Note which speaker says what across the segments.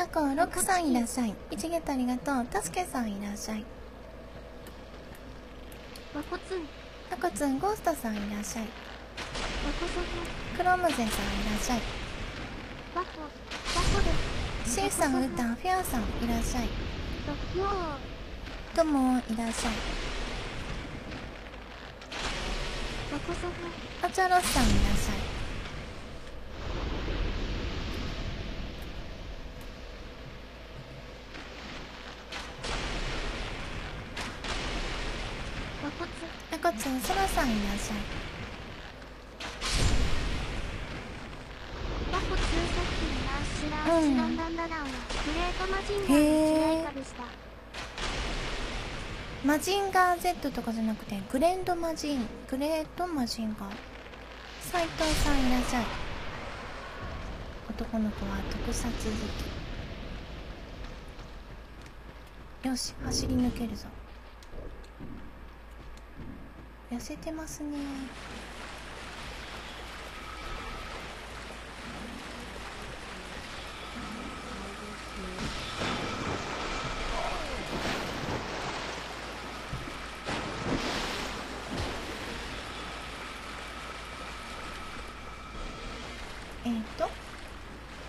Speaker 1: あこロクさんいらっしゃい。一ゲットありがとう。たすけさんいらっしゃい。
Speaker 2: わこつん。
Speaker 1: あこつんゴーストさんいらっしゃい。
Speaker 2: わこそ
Speaker 1: クロムゼさんいらっしゃい。
Speaker 2: わこわこです
Speaker 1: シーさんうーたんフェアさんいらっしゃい。
Speaker 2: とよ
Speaker 1: ともいらっしゃい
Speaker 2: わこそ
Speaker 1: あちゃろスさんいらっしゃい
Speaker 2: わこつ
Speaker 1: あこつんそらさんいらっしゃい
Speaker 2: わこつさっきのラッシュラッシュランダンダダンはグレー。トマジンガー
Speaker 1: Z とかじゃなくてグレンドマジングレートマジンガー。斉藤さんいらっしゃい。男の子は特撮好き。よし走り抜けるぞ。痩せてますねえーと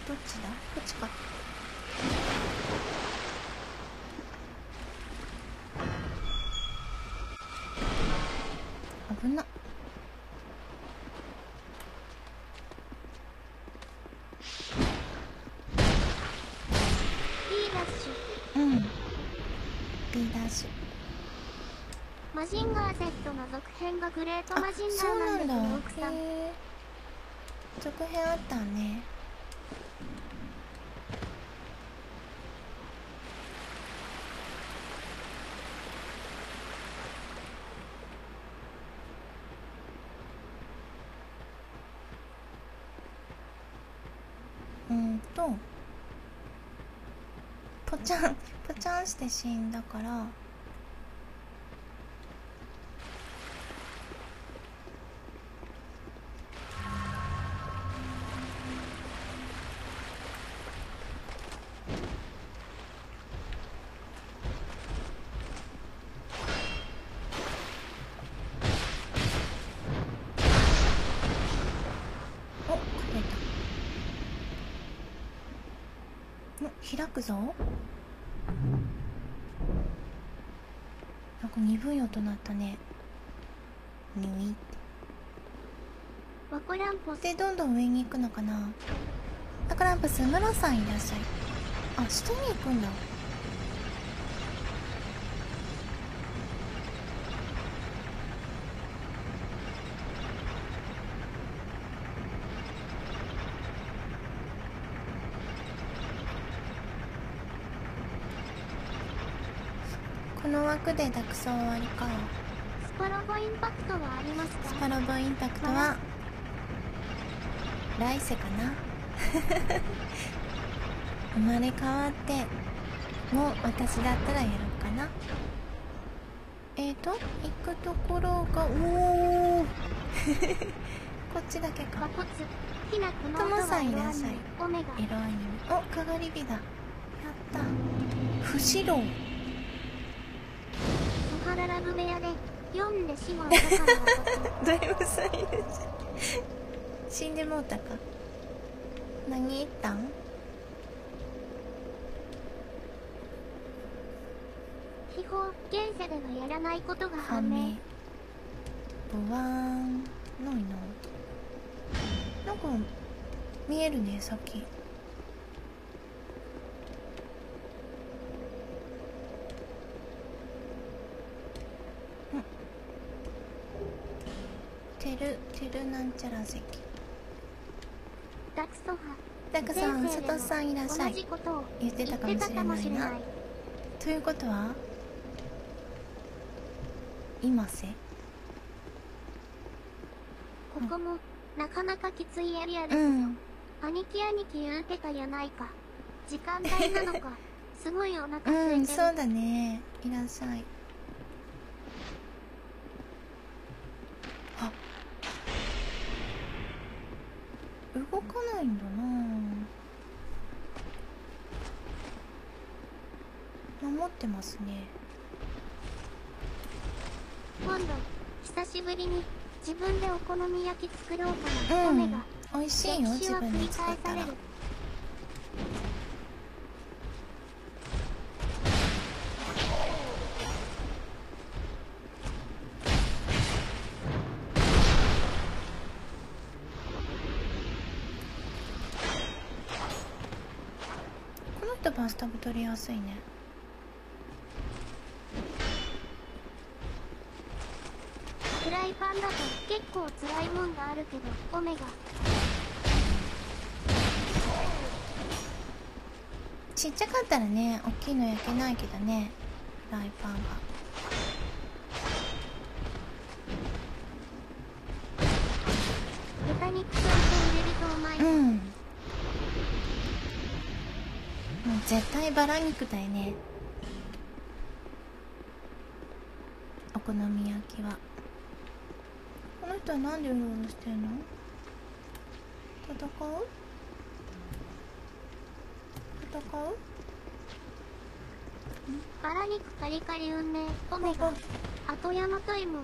Speaker 1: どっちだこっちか危なっ
Speaker 2: いいラッシュ
Speaker 1: うん B ダッシュ
Speaker 2: マジンガー Z の続編がグレート
Speaker 1: あ
Speaker 2: マジンガーなんですよ奥さん。
Speaker 1: 続編あったね。うんとぽちゃんぽちゃんして死んだからくぞ。なんか鈍い音鳴ったね。にゅいっ
Speaker 2: ワコランポス
Speaker 1: てでどんどん上に行くのかな。タカランプスムロさんいらっしゃい。あ下に行くんだこの枠でダクソ終わりか
Speaker 2: スパロボインパクトはありますか？
Speaker 1: スパロボインパクトは来世かな？生まれ変わってもう私だったらやろうかな？えーと行くところがおお こっちだけか。ともさんい
Speaker 2: 色
Speaker 1: らっしゃい。色アニメおかがり火だ。やった。不死狼
Speaker 2: 野原ラブ部屋で読んでしまうだから
Speaker 1: だいぶさいるじゃん死んでもうたか？何言ったん？
Speaker 2: 秘宝現世ではやらないことが
Speaker 1: は
Speaker 2: 判明。
Speaker 1: めボワーンないな。なんか見えるねさっきうんてるてるなんちゃら席。
Speaker 2: ダクソハ
Speaker 1: ダクさん佐藤さんいらっしゃい。言ってたかもしれない。なということは今せ？
Speaker 2: ここもなかなかきついエリアです。よ、
Speaker 1: うん。
Speaker 2: 兄貴兄貴言うてたやないか。時間帯なのか。すごいお腹
Speaker 1: う
Speaker 2: 空いてる、
Speaker 1: んそうだね。いらっしゃいあ動かないんだな持ってますね。
Speaker 2: 今度久しぶりに自分でお好み焼き作ろうかな、
Speaker 1: うん
Speaker 2: 米が
Speaker 1: 美味しいよ自分で作ったら。バスタブ取りやすいね
Speaker 2: フライパンだと結構辛いもんがあるけどオメガ。
Speaker 1: ちっちゃかったらね大きいの焼けないけどねフライパンが。
Speaker 2: 豚肉と入れるとうまい、
Speaker 1: うん。もう絶対バラ肉だよね。お好み焼きは人はなんでうろうろしてんの？戦う？戦う？
Speaker 2: バラ肉カリカリ運命。オメガ後山と芋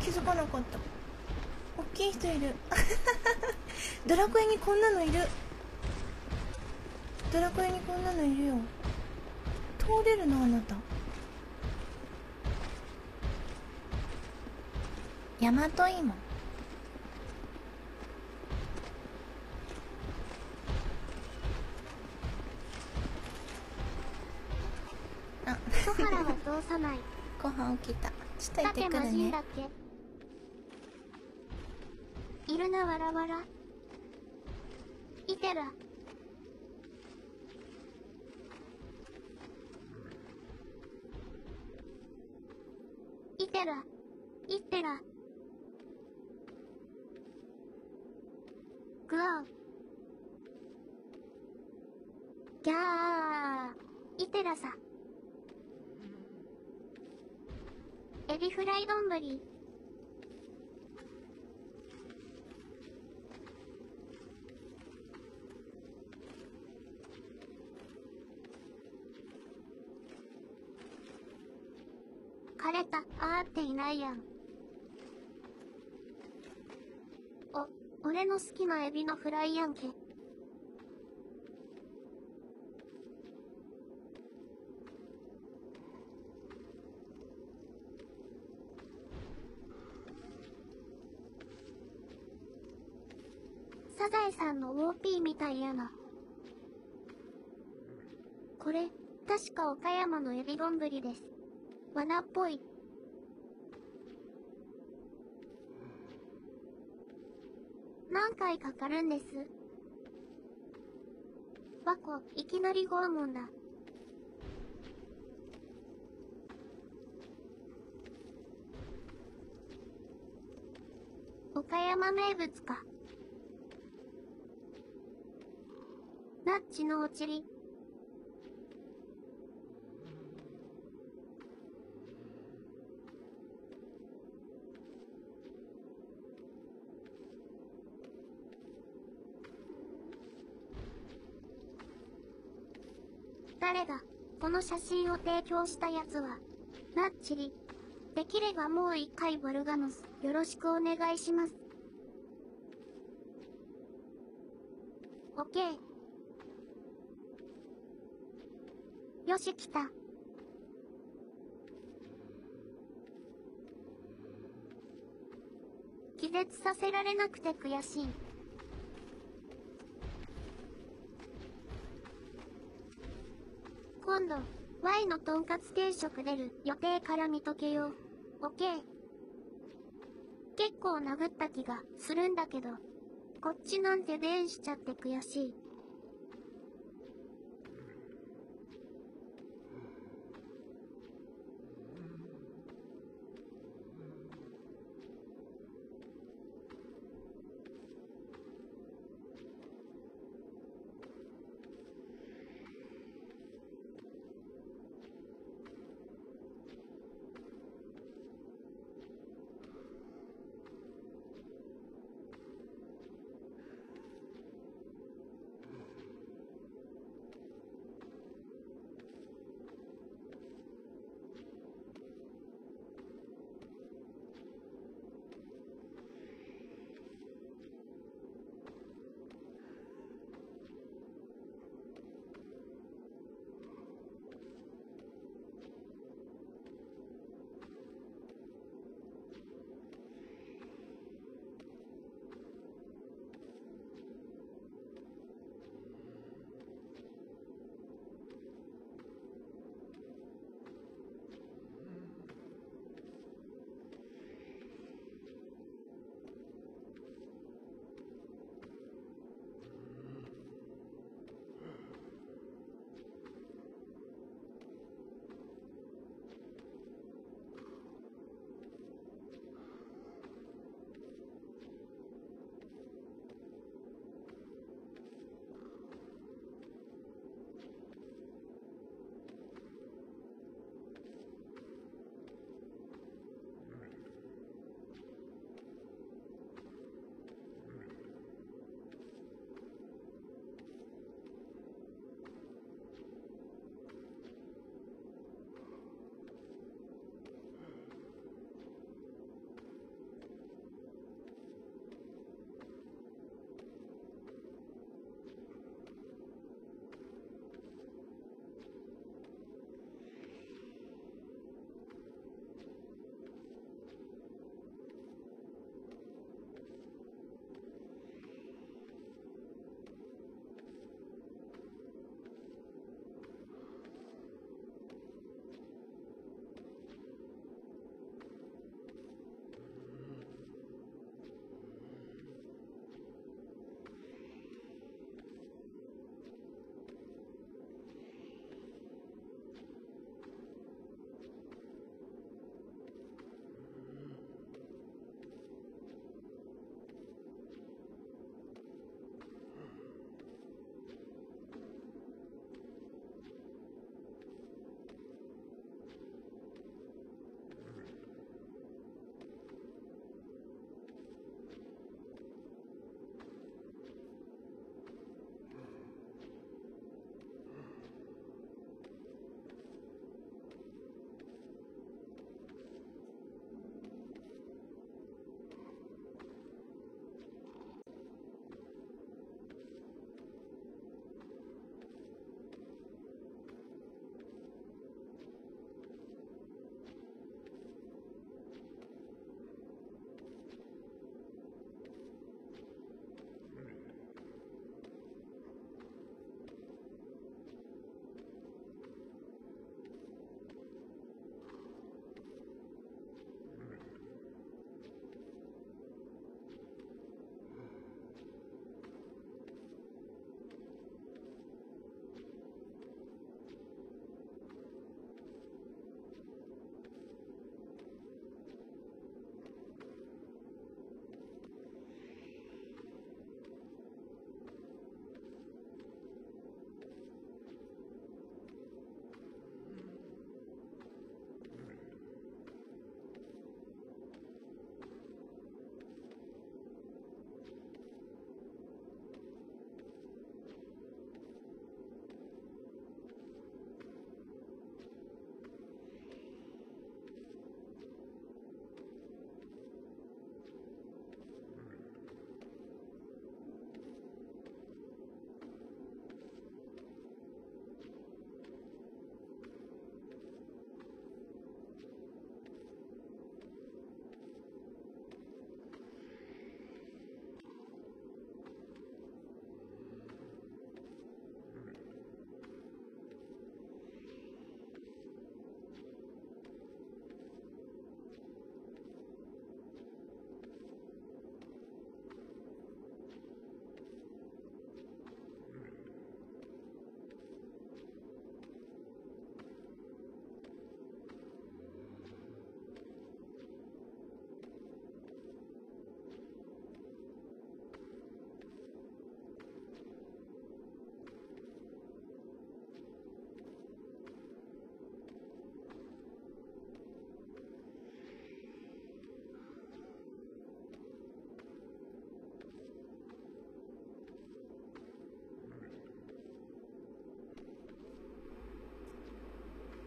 Speaker 1: 気づかなかった。大きい人いる。ドラクエにこんなのいる。ドラクエにこんなのいるよ。通れるのあなた大和芋あ。
Speaker 2: 野原は通さない。
Speaker 1: ご飯起きた。ちょっと行って
Speaker 2: 縦
Speaker 1: くるね。
Speaker 2: いるなわらわら。いてらいてらいってらぐわギャーいてらさエビフライ丼。ぶり枯れた。あーっていないやんお俺の好きなエビのフライやんけサザエさんの OP みたいやな。これ、確か岡山のエビ丼ぶりです。罠っぽい。何回かかるんです。バコ、いきなり拷問だ。岡山名物か。ナッチのおちり。誰だこの写真を提供したやつは。ナッチリ。できればもう一回ボルガノス、よろしくお願いします。オッケー。よし来た。気絶させられなくて悔しい。今度、Y のとんかつ定食出る予定から見とけよ。オッケー。結構殴った気がするんだけど、こっちなんて電しちゃって悔しい。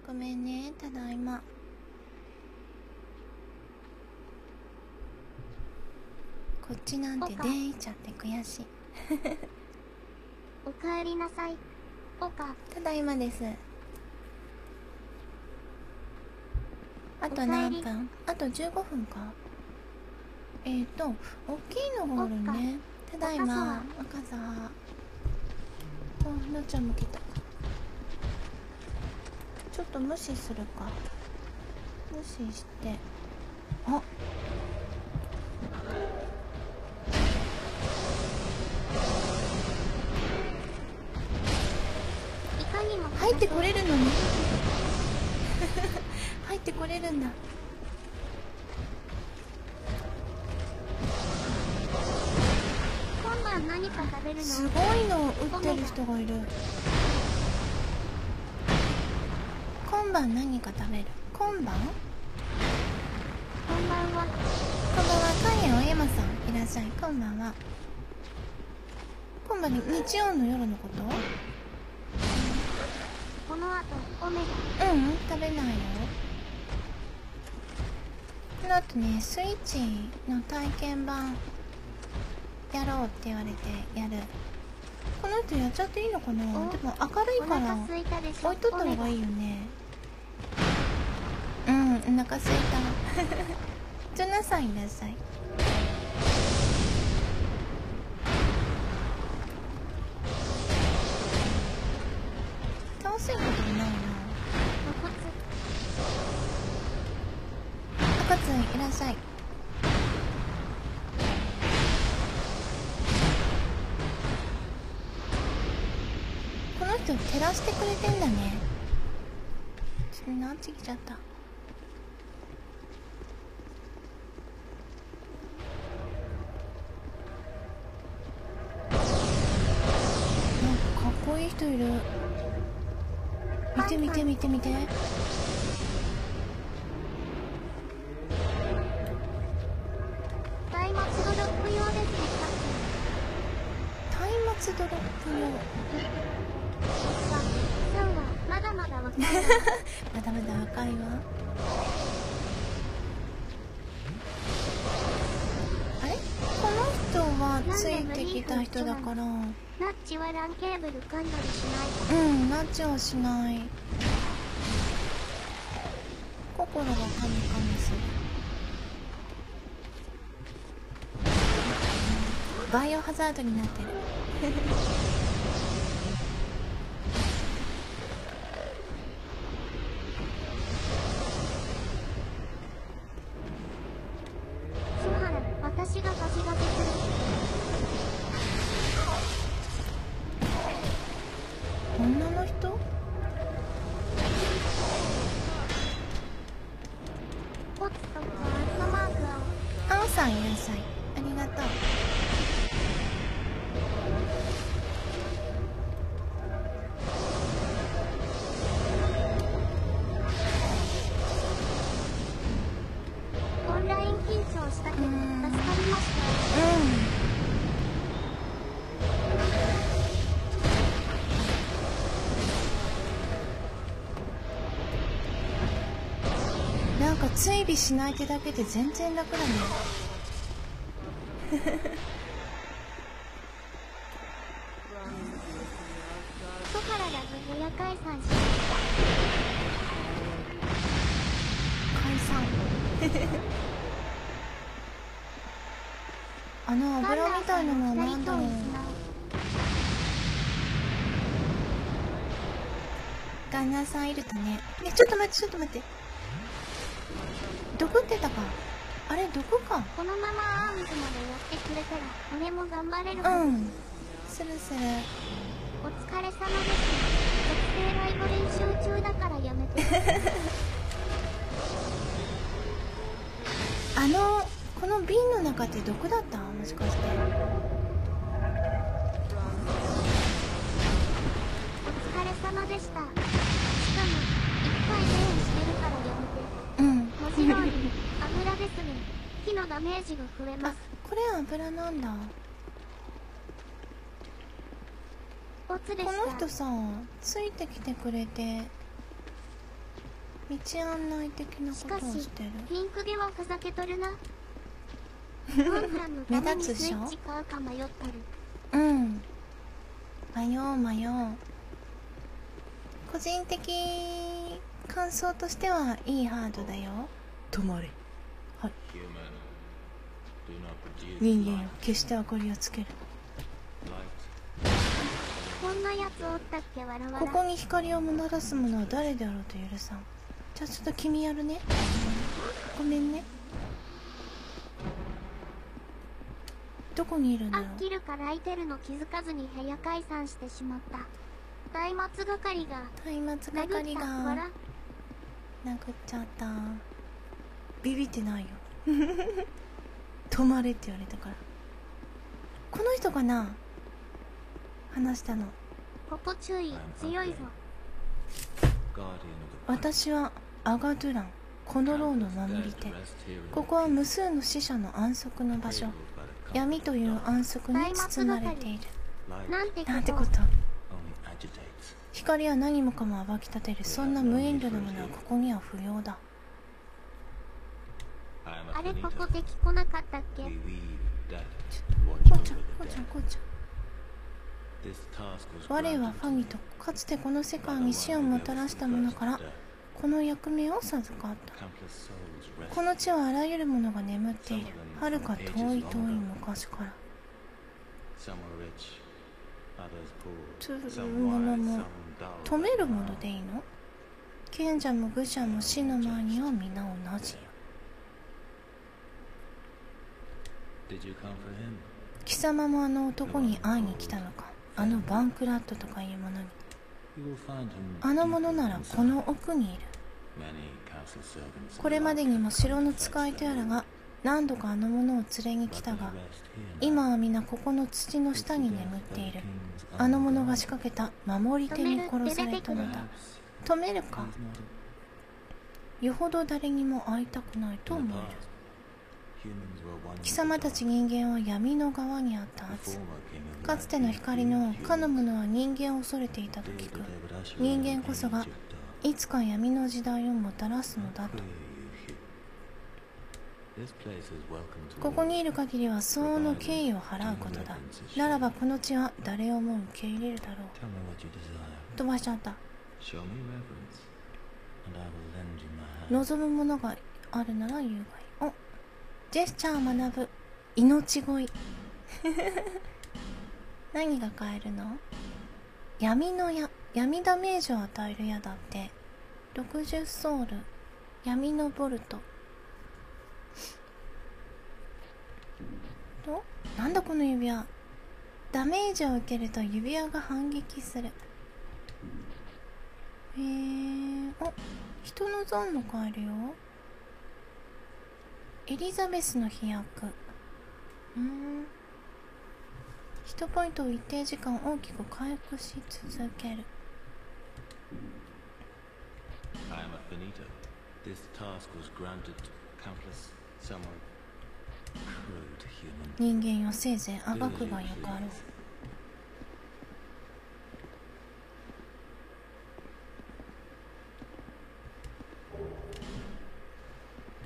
Speaker 1: ごめんねただいま。こっちなんて出いちゃって悔しい。
Speaker 2: おかえりなさい。おか、
Speaker 1: ただいまです。あと何分？あと15分か。えーと大きいのがあるね。ただいま。赤さあのっちゃんも来たちょっと無視するか。無視して。あ。
Speaker 2: いかにも
Speaker 1: 入ってこれるのね 入ってこれるんだ。
Speaker 2: 今晩何か食べるの？
Speaker 1: すごいの打ってる人がいる今晩何か食べる？今晩？
Speaker 2: こんばんは？
Speaker 1: こんばんはカイエンお山さんいらっしゃい。こんばんは？今晩に日曜の夜のこと？
Speaker 2: この後、オメ
Speaker 1: ううん食べないよこの後ねスイッチの体験版やろうって言われてやる。この人やっちゃっていいのかな？
Speaker 2: お
Speaker 1: でも明るいから。置いとった方がいいよね。うんお腹すいた。ジョナさんいらっしゃい。倒せることないな。赤つんいらっしゃい。この人照らしてくれてんだね。ちょっとなっちぎちゃったなんかかっこいい人いる。見て見て見て見て。
Speaker 2: ドロップ用まだまだ若いわ。
Speaker 1: まだまだ若いわ。あれ？この人はついてきた人だから
Speaker 2: ナッチはランケーブル噛んだりしない。
Speaker 1: うんナッチはしない。心がカミカミする。バイオハザードになってる。
Speaker 2: か
Speaker 1: 追尾しない手だけで全然楽だね。
Speaker 2: 素原ラブ親解散し
Speaker 1: 解散。あの油みたいなのは何だろう旦那さんいるとね。えちょっと待ってちょっと待って毒ってたか。あれ毒か。
Speaker 2: このままアームズまでやってくれたら俺も頑張れる
Speaker 1: うん。するする。
Speaker 2: お疲れ様です。特定ライブ練習中だからやめて。
Speaker 1: あのこの瓶の中って毒だった？もしかして。
Speaker 2: お疲れ様でした。しかもいっぱい電話してるから油ですね。火のダメージが増えま
Speaker 1: あ
Speaker 2: す
Speaker 1: これ油なんだ。この人さついてきてくれて道案内的なことをしてる。
Speaker 2: ピンク毛はふざけとるな。ゴンさんのためにスイッチ買うか迷っとる。
Speaker 1: うん。迷う迷う。個人的感想としてはいいハードだよ止まれ。はい。人間よ決して明かりをつける。
Speaker 2: こんなやつおったっけ？わらわら。
Speaker 1: ここに光をもたらす者は誰であろうと許さん。じゃあちょっと君やるね。ごめんね。どこにいるんだろう。
Speaker 2: あっきるかライテルの気づかずに部屋解散してしまった。大松係が。
Speaker 1: 松明。係が。殴っちゃったビビってないよ。止まれって言われたから。この人かな？話したの。
Speaker 2: ここ注意、強いぞ。
Speaker 1: 私はアガドゥラン。この牢の守り手ここは無数の死者の安息の場所。闇という安息に包まれている。
Speaker 2: なんて
Speaker 1: なんてこと？光は何もかも暴き立てる。そんな無遠慮なものはここには不要だ
Speaker 2: あれここ敵来なかったっけ？
Speaker 1: こうちゃんこうちゃんこうちゃん。我はファギトかつてこの世界に死をもたらした者からこの役目を授かった。この地はあらゆるものが眠っている。はるか遠い遠い昔から。つものも止めるものでいいの？賢者も愚者も死の前には皆同じ。よ貴様もあの男に会いに来たのか？あのバンクラットとかいうものに。あの者ならこの奥にいる。これまでにも城の使い手やらが何度かあの者を連れに来たが今は皆ここの土の下に眠っている。あの者が仕掛けた守り手に殺された。のだ止めるか？よほど誰にも会いたくないと思える貴様たち人間は闇の側にあったはず。かつての光のかの者は人間を恐れていたと聞く。人間こそがいつか闇の時代をもたらすのだと。ここにいる限りは相応の敬意を払うことだ。ならばこの地は誰をも受け入れるだろう。飛ばしちゃった。望むものがあるなら言うがいジェスチャー学ぶ命乞い。何が買えるの？闇の矢闇ダメージを与える矢だって60ソウル闇のボルト。となんだこの指輪？ダメージを受けると指輪が反撃する。へえお人のゾーンも買えるよ。エリザベスの飛躍うん1ポイントを一定時間大きく回復し続ける
Speaker 3: I am a finito. This task was granted to countless, somewhat crude human
Speaker 1: 人間よせいぜいあがくがよかろう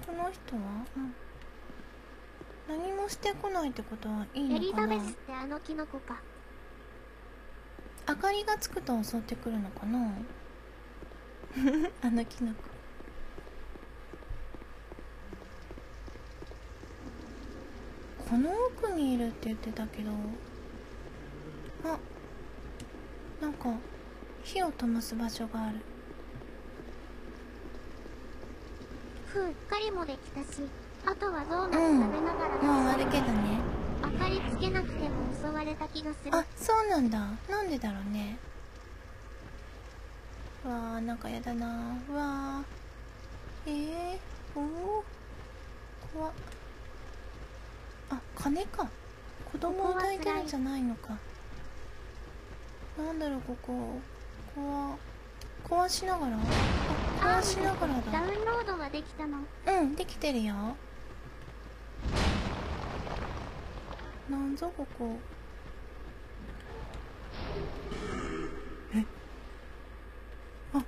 Speaker 1: この人は、うん、何もしてこないってことはいい
Speaker 2: エリ
Speaker 1: のかな？
Speaker 2: ザベスってあのキノコか。
Speaker 1: 明かりがつくと襲ってくるのかな？あのキノコ。この奥にいるって言ってたけど。あなんか火を灯す場所がある
Speaker 2: ふう、狩りもできたし、あとはドーナツ
Speaker 1: うん。
Speaker 2: 食べながら、
Speaker 1: もうあるけどね。
Speaker 2: 明かりつけなくても襲われた気がする。
Speaker 1: あそうなんだ。なんでだろうね。うわーなんかやだな。うわー。えー、おお怖っ。あ金か。子供を抱いてるんじゃないのか。なんだろうここ。怖壊しながら？こしながらだダ
Speaker 2: ウンロードはできたの？
Speaker 1: うんできてるよ。なんぞここ。え？あ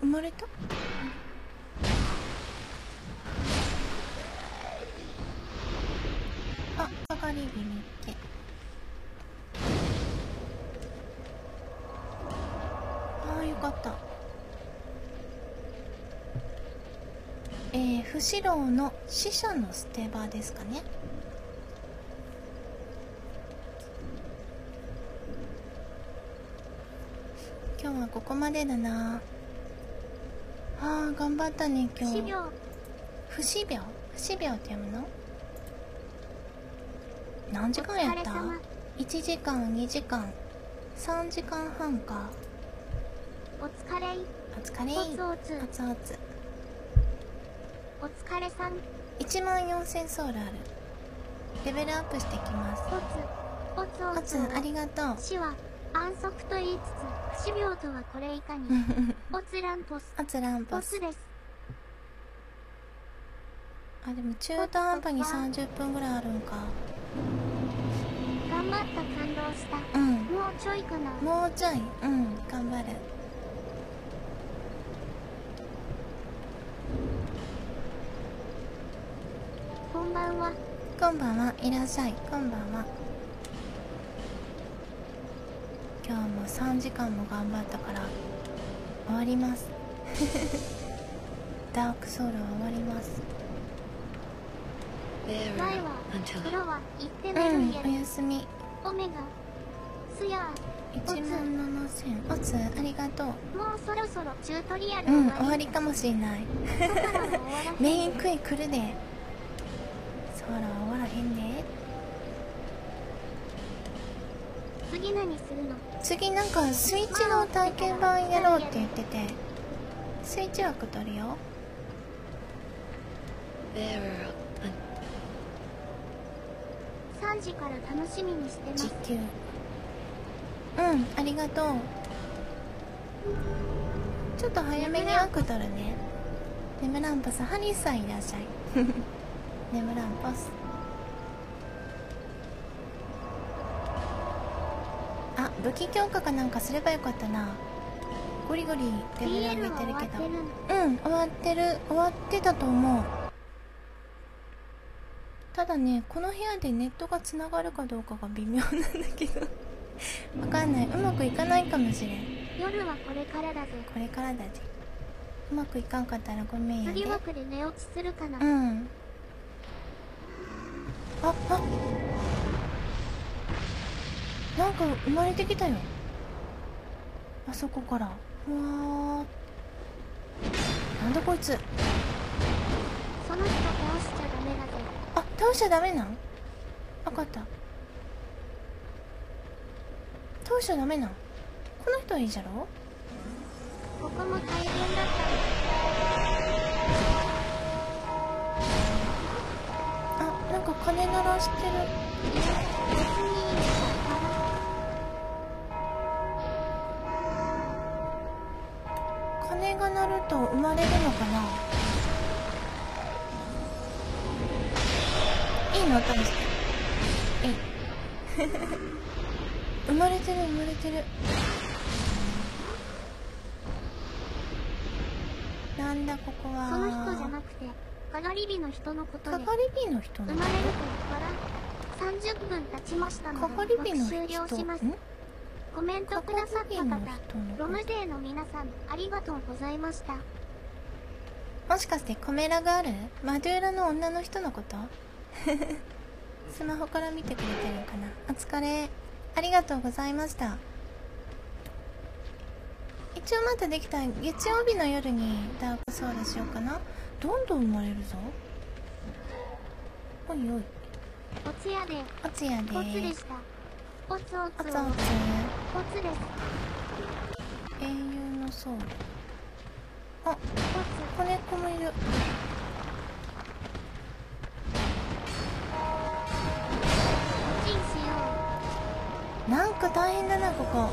Speaker 1: 生まれた？あ下がり気味って。ああよかった。えー、不死老の死者の捨て場ですかね。今日はここまでだな。あー頑張ったね今日。不死病。不死病？って読むの？何時間やった？
Speaker 2: お疲れ様。
Speaker 1: 1時間2時間。3時間半か。
Speaker 2: お疲れ。い
Speaker 1: お疲れ。
Speaker 2: おつおつ。
Speaker 1: おつおつ
Speaker 2: お疲れさん。
Speaker 1: 1万4000ソウルある。レベルアップしてきます。
Speaker 2: おつおつ
Speaker 1: おつありがとう。
Speaker 2: 死は安息と言いつつ不死病とはこれいかに。おつランポス
Speaker 1: おつランポ
Speaker 2: ボ
Speaker 1: ス
Speaker 2: スです。
Speaker 1: あでも中途半端に30分ぐらいあるんか。
Speaker 2: 頑張った感動した。
Speaker 1: うん。
Speaker 2: もうちょいかな。
Speaker 1: もうちょい。うん。頑張る
Speaker 2: んばんは。
Speaker 1: こんばんはいらっしゃい。こんばんは。今日も3時間も頑張ったから終わります。ダークソウルは終わります。
Speaker 2: 前は
Speaker 3: until
Speaker 2: 黒は言って
Speaker 1: う
Speaker 2: みるん
Speaker 1: おやすみ。
Speaker 2: オメガスヤ
Speaker 1: 1万7000おつありがとう。
Speaker 2: もうそろそろチュートリアル
Speaker 1: うん終
Speaker 2: 終わり
Speaker 1: かもしれない。メインクイ来るでそら終わらへんで。
Speaker 2: 次何するの？
Speaker 1: 次なんかスイッチの体験版やろうって言ってて。スイッチ枠取るよ。
Speaker 3: There
Speaker 2: 3時から楽しみにしてます。
Speaker 1: 実給。うんありがとう。ちょっと早めに枠取るね。ネムランポスハリーさんいらっしゃいネムランポス。あ武器強化かなんかすればよかったな。ゴリゴリレベル上げてるけど。うん終わってる。終わってたと思う。ただねこの部屋でネットがつながるかどうかが微妙なんだけど。わかんない。うまくいかないかもしれん。
Speaker 2: 夜はこれからだぜ。
Speaker 1: これからだぜ。うまくいかんかったらごめんやで。
Speaker 2: 次枠で寝落ちするかな、
Speaker 1: うんああなんか生まれてきたよ。あそこから。うわー。なんだこいつ。
Speaker 2: その人倒しちゃダメだぜ
Speaker 1: あ倒しちゃダメなん？分かった。倒しちゃダメなん？この人はいいじゃろ？
Speaker 2: ここも大変だった
Speaker 1: か鐘鳴らしてる。鐘が鳴ると生まれるのかな。いいの試してえ。い 生まれてる生まれてる。なんだここは。
Speaker 2: その人じゃなくて。かがり火の人のことで
Speaker 1: かがり火の人なの？
Speaker 2: 生まれるとから30分経ちましたので
Speaker 1: 人？
Speaker 2: 終了します。
Speaker 1: ん
Speaker 2: コメントくださった方ロム勢の皆さんありがとうございました。
Speaker 1: もしかしてコメラがある？マドゥーラの女の人のこと？スマホから見てくれてるのかな？お疲れ。ありがとうございました。一応またできた。月曜日の夜にダークソウルしようかなどんどん生まれるぞ。おいおい。
Speaker 2: おつやで。
Speaker 1: おつやで。
Speaker 2: おつでした。おつおつお
Speaker 1: おつおつ。
Speaker 2: おつです。
Speaker 1: 英雄のソウルあ
Speaker 2: おつ。
Speaker 1: 子猫もいる。なんか大変だなここ